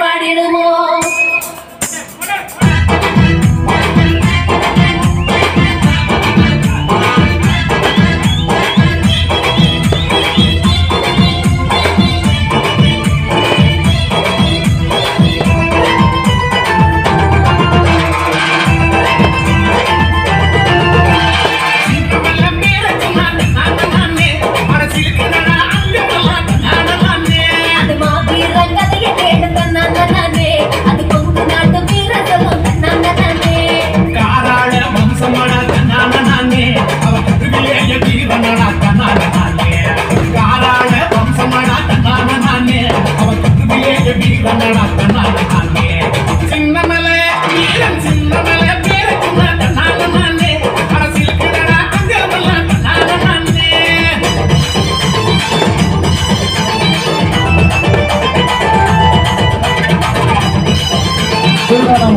பாடிடுவோம்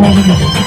नहीं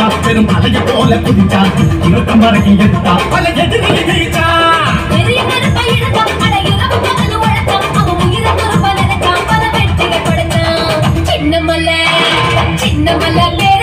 எடுத்தா பெரும் அலைய போல குதித்தா இழுக்கம் மடங்கி எடுத்தா பல எதிரியை ஜெயித்தா சின்னமல்ல சின்னமல்ல பேர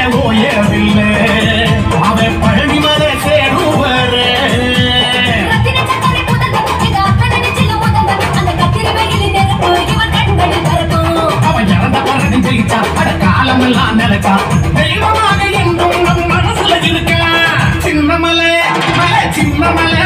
அட காலமெல்லாம் நிலைக்கா தெய்வமாக என்றும் நம் மனசுல இருக்க? சின்னமலை மலை சின்னமலை